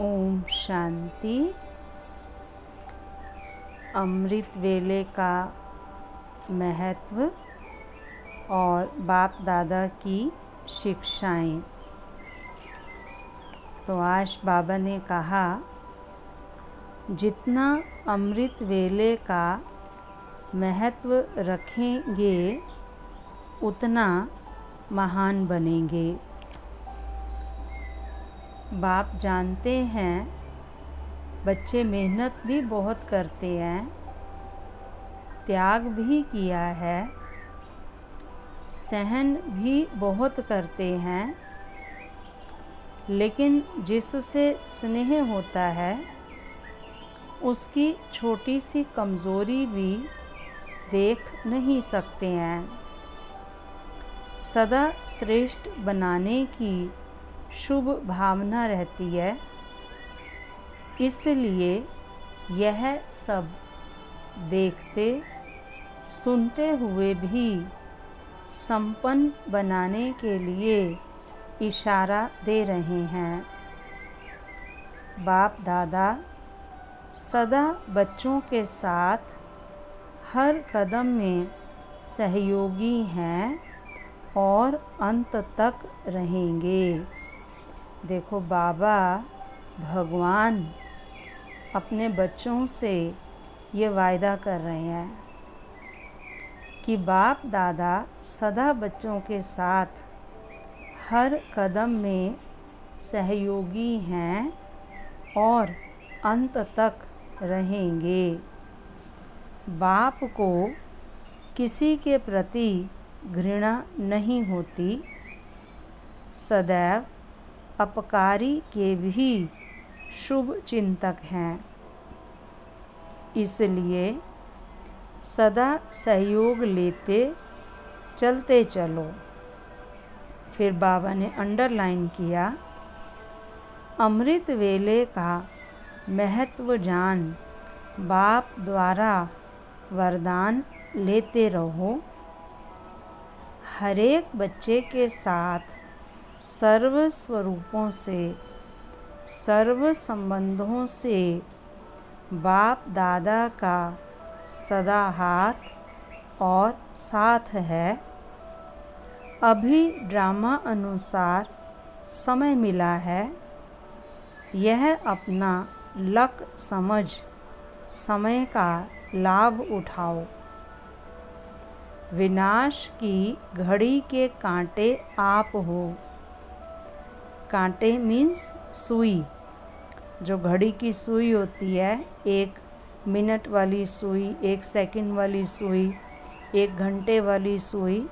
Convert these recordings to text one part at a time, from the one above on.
ओम शांति। अमृत वेले का महत्व और बाप दादा की शिक्षाएँ। तो आज बाबा ने कहा, जितना अमृत वेले का महत्व रखेंगे, उतना महान बनेंगे। बाप जानते हैं, बच्चे मेहनत भी बहुत करते हैं, त्याग भी किया है, सहन भी बहुत करते हैं, लेकिन जिससे स्नेह होता है, उसकी छोटी सी कमज़ोरी भी देख नहीं सकते हैं। सदा श्रेष्ठ बनाने की शुभ भावना रहती है। इसलिए यह सब देखते, सुनते हुए भी संपन्न बनाने के लिए इशारा दे रहे हैं। बाप दादा, सदा बच्चों के साथ हर कदम में सहयोगी हैं और अंत तक रहेंगे। देखो बाबा, भगवान अपने बच्चों से ये वायदा कर रहे हैं कि बाप दादा सदा बच्चों के साथ हर कदम में सहयोगी हैं और अंत तक रहेंगे। बाप को किसी के प्रति घृणा नहीं होती। सदैव अपकारी के भी शुभ चिंतक हैं। इसलिए सदा सहयोग लेते चलते चलो। फिर बाबा ने अंडरलाइन किया, अमृत वेले का महत्व जान, बाप द्वारा वरदान लेते रहो। हरेक बच्चे के साथ सर्व स्वरूपों से सर्व संबंधों से बाप दादा का सदा हाथ और साथ है। अभी ड्रामा अनुसार समय मिला है। यह अपना लक समझ, समय का लाभ उठाओ। विनाश की घड़ी के कांटे आप हो। कांटे मीन्स सुई। जो घड़ी की सुई होती है, एक मिनट वाली सुई, एक सेकंड वाली सुई, एक घंटे वाली सुई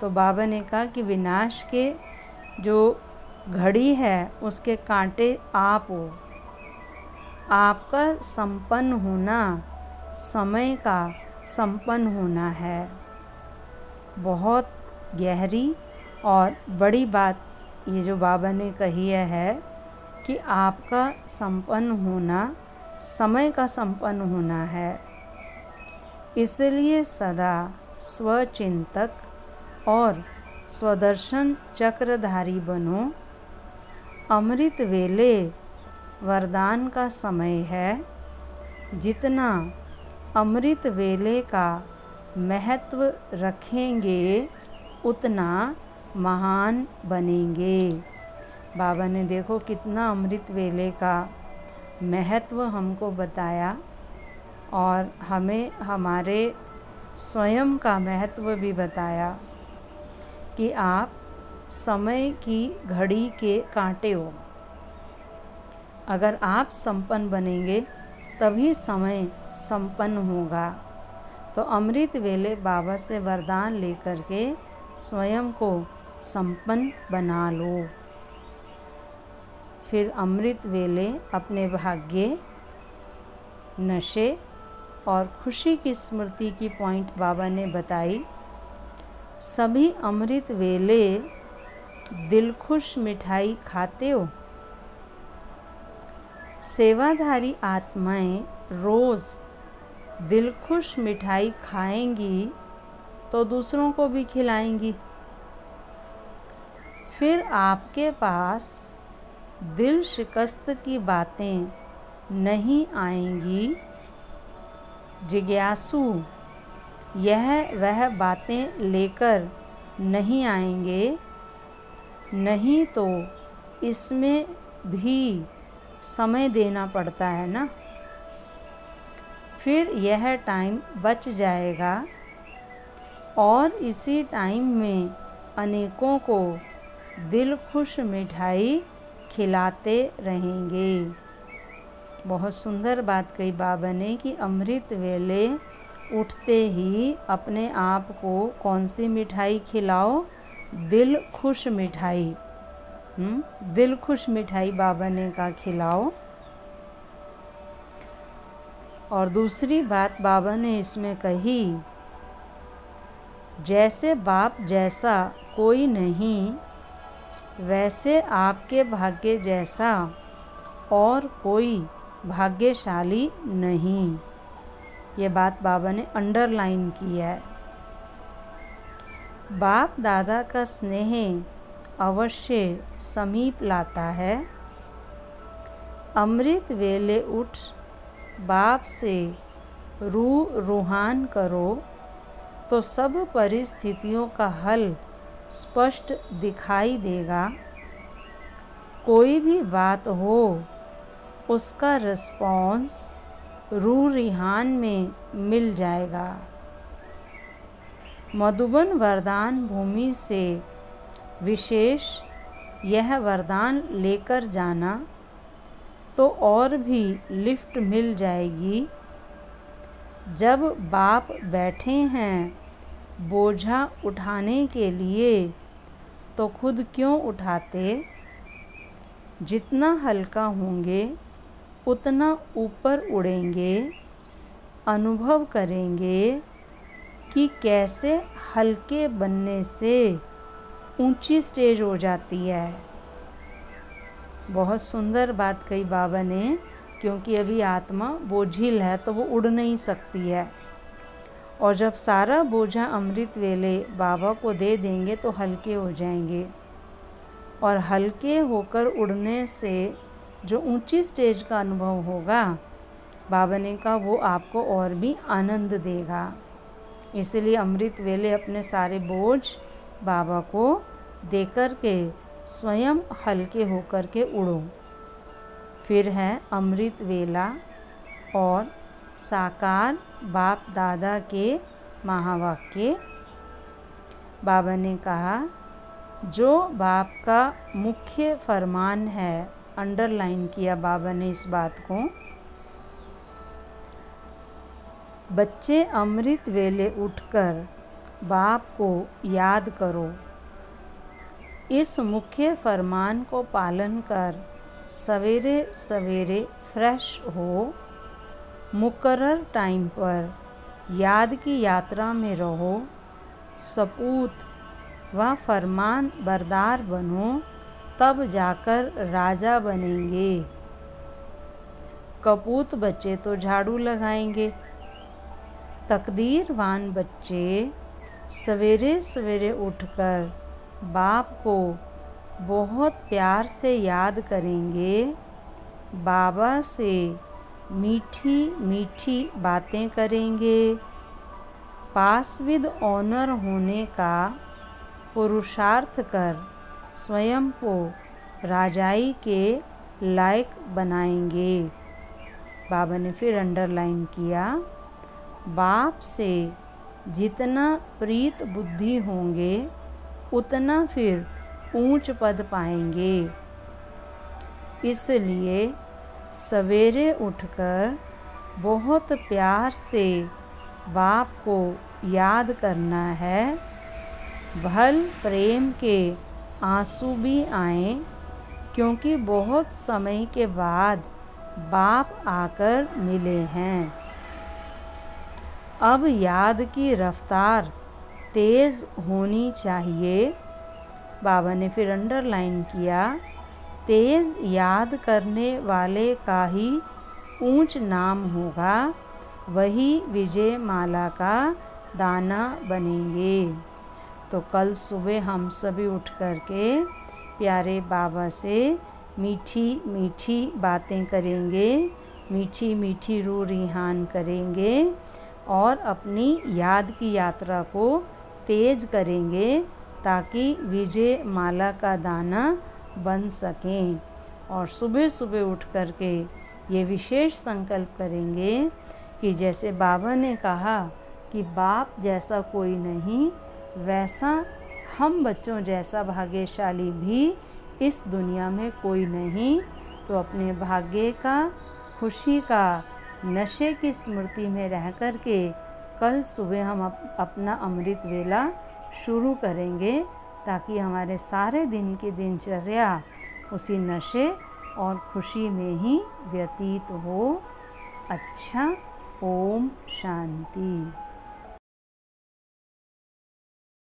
तो बाबा ने कहा कि विनाश के जो घड़ी है, उसके कांटे आप हो। आपका संपन्न होना, समय का संपन्न होना है। बहुत गहरी और बड़ी बात ये जो बाबा ने कही है कि आपका संपन्न होना, समय का संपन्न होना है। इसलिए सदा स्वचिंतक और स्वदर्शन चक्रधारी बनो। अमृत वेले वरदान का समय है। जितना अमृत वेले का महत्व रखेंगे, उतना महान बनेंगे। बाबा ने देखो कितना अमृत वेले का महत्व हमको बताया और हमें, हमारे स्वयं का महत्व भी बताया कि आप समय की घड़ी के कांटे हो। अगर आप संपन्न बनेंगे, तभी समय संपन्न होगा। तो अमृत वेले बाबा से वरदान लेकर के स्वयं को संपन्न बना लो। फिर अमृत वेले अपने भाग्य, नशे और खुशी की स्मृति की पॉइंट बाबा ने बताई। सभी अमृत वेले दिल खुश मिठाई खाते हो। सेवाधारी आत्माएँ रोज़ दिल खुश मिठाई खाएँगी तो दूसरों को भी खिलाएँगी। फिर आपके पास दिल शिकस्त की बातें नहीं आएँगी। जिज्ञासु, यह वह बातें लेकर नहीं आएँगे। नहीं तो इसमें भी समय देना पड़ता है ना? फिर यह टाइम बच जाएगा और इसी टाइम में अनेकों को दिल खुश मिठाई खिलाते रहेंगे। बहुत सुंदर बात कही बाबा ने कि अमृत वेले उठते ही अपने आप को कौन सी मिठाई खिलाओ? दिल खुश मिठाई। हम्म, दिल खुश मिठाई बाबा ने कहा खिलाओ। और दूसरी बात बाबा ने इसमें कही जैसे बाप जैसा कोई नहीं वैसे आपके भाग्य जैसा और कोई भाग्यशाली नहीं। ये बात बाबा ने अंडरलाइन की है। बाप दादा का स्नेह अवश्य समीप लाता है। अमृत वेले उठ, बाप से रू रूहान करो तो सब परिस्थितियों का हल स्पष्ट दिखाई देगा। कोई भी बात हो, उसका रिस्पॉन्स रू रिहान में मिल जाएगा। मधुबन वरदान भूमि से विशेष यह वरदान लेकर जाना तो और भी लिफ्ट मिल जाएगी। जब बाप बैठे हैं बोझा उठाने के लिए तो खुद क्यों उठाते? जितना हल्का होंगे, उतना ऊपर उड़ेंगे। अनुभव करेंगे कि कैसे हल्के बनने से ऊँची स्टेज हो जाती है। बहुत सुंदर बात कही बाबा ने, क्योंकि अभी आत्मा बोझिल है तो वो उड़ नहीं सकती है। और जब सारा बोझा अमृत वेले बाबा को दे देंगे तो हल्के हो जाएँगे। और हल्के होकर उड़ने से जो ऊँची स्टेज का अनुभव होगा, बाबा ने कहा, वो आपको और भी आनंद देगा। इसलिए अमृत वेले अपने सारे बोझ बाबा को देकर के स्वयं हल्के होकर के उड़ो। फिर है अमृत वेला और साकार बाप दादा के महावाक्य। बाबा ने कहा, जो बाप का मुख्य फरमान है, अंडरलाइन किया बाबा ने इस बात को। बच्चे अमृत वेले उठकर बाप को याद करो। इस मुख्य फरमान को पालन कर सवेरे सवेरे फ्रेश हो। मुकर्र टाइम पर याद की यात्रा में रहो, सपूत व फरमान बरदार बनो, तब जाकर राजा बनेंगे। कपूत बच्चे तो झाड़ू लगाएँगे। तकदीरवान बच्चे सवेरे सवेरे उठकर बाप को बहुत प्यार से याद करेंगे। बाबा से मीठी मीठी बातें करेंगे। पास विद ऑनर होने का पुरुषार्थ कर स्वयं को राजाई के लायक बनाएँगे। बाबा ने फिर अंडरलाइन किया, बाप से जितना प्रीत बुद्धि होंगे, उतना फिर ऊंच पद पाएँगे। इसलिए सवेरे उठकर बहुत प्यार से बाप को याद करना है। भल प्रेम के आँसू भी आए, क्योंकि बहुत समय के बाद बाप आकर मिले हैं। अब याद की रफ्तार तेज़ होनी चाहिए। बाबा ने फिर अंडरलाइन किया। तेज़ याद करने वाले का ही ऊंच नाम होगा। वही विजय माला का दाना बनेंगे। तो कल सुबह हम सभी उठ कर के प्यारे बाबा से मीठी मीठी बातें करेंगे, मीठी मीठी रू रिहान करेंगे और अपनी याद की यात्रा को तेज करेंगे ताकि विजय माला का दाना बन सकें और सुबह सुबह उठ कर के ये विशेष संकल्प करेंगे कि जैसे बाबा ने कहा कि बाप जैसा कोई नहीं वैसा हम बच्चों जैसा भाग्यशाली भी इस दुनिया में कोई नहीं। तो अपने भाग्य का खुशी का नशे की स्मृति में रह कर के कल सुबह हम अप, अपना अमृत वेला शुरू करेंगे। ताकि हमारे सारे दिन की दिनचर्या उसी नशे और खुशी में ही व्यतीत हो। अच्छा ओम शांति।